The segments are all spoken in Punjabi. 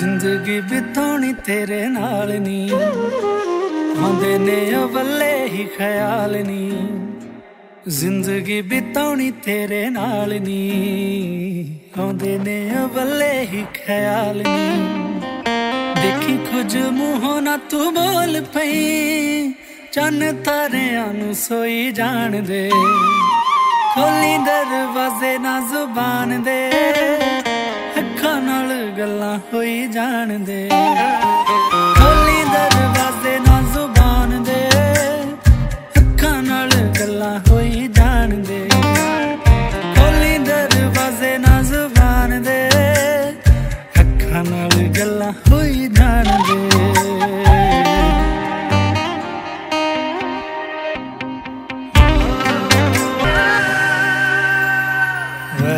ਜ਼ਿੰਦਗੀ ਬਿਤਾਉਣੀ ਤੇਰੇ ਨਾਲ ਨੀ। ਆਉਂਦੇ ਨੇ ਅਵੱਲੇ ਹੀ ਖਿਆਲ ਨੀ। ਜ਼ਿੰਦਗੀ ਬਿਤਾਉਣੀ ਤੇਰੇ ਨਾਲ ਨੀ। ਆਉਂਦੇ ਨੇ ਅਵੱਲੇ ਹੀ ਖਿਆਲ ਨੀ। ਦੇਖੀ ਕੁਝ ਮੂੰਹੋਂ ਨਾ ਤੂੰ ਬੋਲ ਪਈ। ਚੰਨ ਤਾਰਿਆਂ ਨੂੰ ਸੋਈ ਜਾਣਦੇ ਖੋਲੀ ਦਰਵਾਜ਼ੇ ਨਾ ਜ਼ੁਬਾਨ ਦੇ। ਅੱਖਾਂ ਨਾਲ ਗੱਲਾਂ ਹੋਈ ਜਾਣਦੇ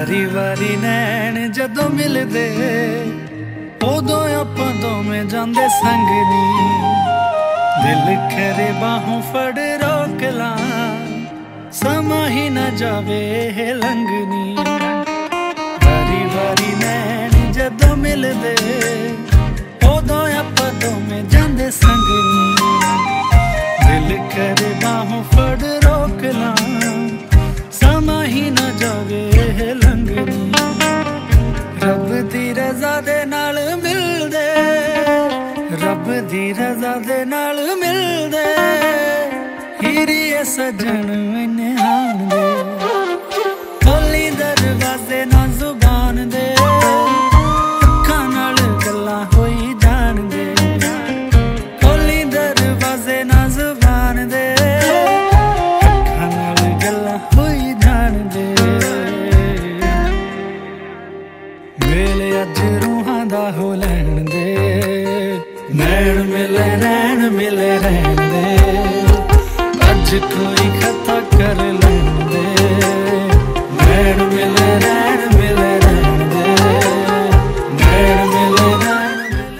ਵਾਰੀ ਵਾਰੀ ਨੈਣ ਜਦੋਂ ਮਿਲਦੇ, ਉਦੋਂ ਆਪਾਂ ਦੋਵੇਂ ਜਾਂਦੇ ਸੰਗ ਨੀ। ਦਿਲ ਕਰੇ ਬਾਹੋਂ ਫੜ ਰੋਕ ਲਾਂ ਸਮਾਂ ਹੀ ਨਾ ਜਾਵੇ ਇਹ ਲੰਗਨੀ ਰੱਬ ਦੀ ਰਜ਼ਾ ਦੇ ਨਾਲ ਮਿਲਦੇ ਹੀਰੀਏ ਸਜਣ ਮੈਨੇ ਹਾਨ ਦੇ ਖੋਲੀ ਦਰਵਾਜ਼ੇ ਨਾ ਦੇ ਨੈਣ ਮਿਲੇ ਨੈਣ ਮਿਲੇ ਰਹਿਣ ਦੇ ਅੱਜ ਕੋਈ ਖਤਾ ਕਰ ਲੈਣ ਦੇ ਨੈਣ ਮਿਲੇ ਨੈਣ ਮਿਲੇ ਰਹਿਣ ਦੇ ਨੈਣ ਮਿਲੇ ਨੈਣ ਮਿਲੇ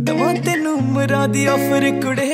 ਦਵਾਂ ਤੈਨੂੰ ਉਮਰਾਂ ਦੀ ਆਫਰ ਕੁੜੇ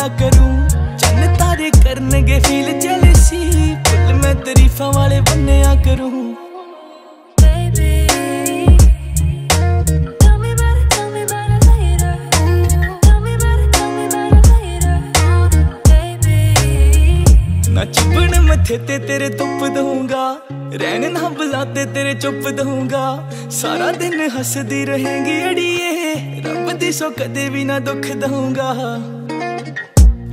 ਮੱਲਿਆ ਕਰੂੰ? ਚੰਨ ਤਾਰੇ ਕਰਨਗੇ ਫੀਲ ਜੈਲਸੀ ਦਿਲ ਮੈਂ ਤਾਰੀਫਾਂ ਵਾਲੇ ਬੰਨਿਆ ਕਰੂੰ. ਨਾ ਚੁੱਪਣ ਮੱਥੇ ਤੇ ਤੇਰੇ ਤੁੱਪ ਦਊਂਗਾ। ਰਹਿਣ ਨਾ ਬੁਲਾਤੇ ਤੇਰੇ ਚੁੱਪ ਦਊਂਗਾ। ਸਾਰਾ ਦਿਨ ਹੱਸਦੀ ਰਹੇਂਗੀ ਅੜੀਏ। ਰੱਬ ਦੀ ਸੋ ਕਦੇ ਵੀ ਨਾ ਦੁੱਖ ਦਊਂਗਾ।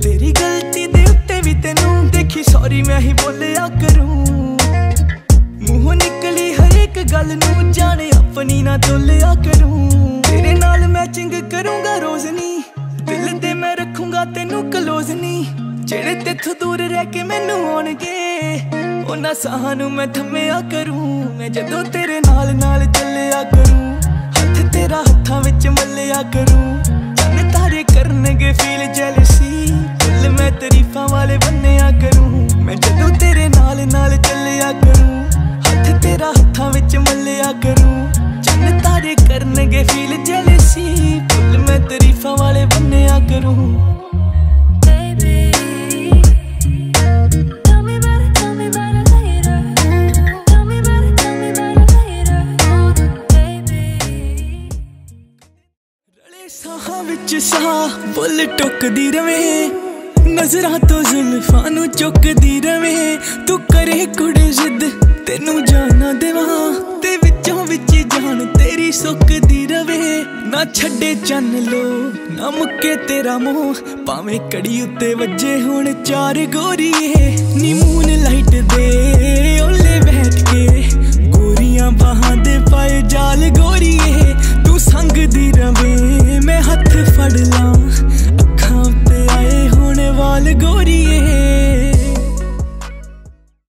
ਤੇਰੀ ਗਲਤੀ ਦੇ ਉੱਤੇ ਵੀ ਤੈਨੂੰ ਦੇਖੀ ਸੌਰੀ ਮੈਂ ਹੀ ਬੋਲਿਆ ਕਰੂੰ। ਮੂੰਹੋਂ ਨਿਕਲੀ ਹਰ ਇੱਕ ਗੱਲ ਨੂੰ ਜਾਣੇ, ਆਪਣੀ ਨਾ ਤੋਲਿਆ ਕਰੂੰ। ਤੇਰੇ ਨਾਲ ਮੈਚਿੰਗ ਕਰੂੰਗਾ ਰੋਜ਼ ਨੀ ਦਿਲ ਤੇ ਮੈਂ ਰੱਖੂੰਗਾ ਤੈਨੂੰ ਕਲੋਜ਼ ਨੀ ਜਿਹੜੇ ਤੇਥੋਂ ਦੂਰ ਰਹਿ ਕੇ ਮੈਨੂੰ ਆਉਣਗੇ, ਉਹਨਾਂ ਸਾਹਾਂ ਨੂੰ ਮੈਂ ਥੰਮਿਆ ਕਰੂੰ। ਮੈਂ ਜਦੋਂ ਤੇਰੇ ਨਾਲ ਨਾਲ ਚੱਲਿਆ ਕਰੂੰ, ਹੱਥ ਤੇਰਾ ਹੱਥਾਂ ਵਿੱਚ ਮੱਲਿਆ ਕਰੂੰ। ਚੰਨ ਤਾਰੇ ਕਰਨਗੇ ਫੀਲ ਜੈਲਸੀ ਮੈਂ ਤਾਰੀਫਾਂ ਵਾਲੇ ਬੰਨਿਆ ਕਰੂੰ। ਮੈਂ ਜਦੋਂ ਤੇਰੇ ਨਾਲ ਨਾਲ ਚੱਲਿਆ ਕਰੂੰ ਹੱਥ ਤੇਰਾ ਹੱਥਾਂ ਵਿੱਚ ਮੱਲਿਆ ਕਰੂੰ। ਚੰਨ ਤਾਰੇ ਕਰਨਗੇ ਫੀਲ ਜੈਲਸੀ ਦਿਲ ਮੈਂ ਤਾਰੀਫਾਂ ਵਾਲੇ ਬੰਨਿਆ ਕਰੂੰ। ਸਾਹਾਂ ਵਿੱਚ ਸਾਹ ਬੁੱਲ ਟੁੱਕਦੀ ਰਵੇ। ਨਜ਼ਰਾਂ ਤੋਂ ਜ਼ੁਲਫਾਂ ਨੂੰ ਚੁੱਕਦੀ ਰਵੇਂ। ਤੂੰ ਕਰੇ ਕੁੜੇ ਜਿੱਦ, ਤੈਨੂੰ ਜਾਣਾ ਦੇਵਾਂ। ਤੇ ਵਿੱਚੋਂ ਵਿੱਚ ਜਾਨ ਤੇਰੀ ਸੁੱਕਦੀ ਰਵੇ। ਨਾ ਛੱਡੇ ਚੰਨ ਲੋ, ਨਾ ਮੁੱਕੇ ਤੇਰਾ ਮੋਹ। ਭਾਵੇਂ ਕੜੀ ਉੱਤੇ ਵੱਜੇ ਹੁਣ ਚਾਰ ਗੋਰੀਏ। ਨਿਮੂਨ ਲਾਈਟ ਦੇ ਓਲੇ ਬੈਠ ਕੇ ਗੋਰੀਆਂ ਬਾਹਾਂ ਦੇ ਪਾਏ ਜਾਲ ਗੋਰੀਏ।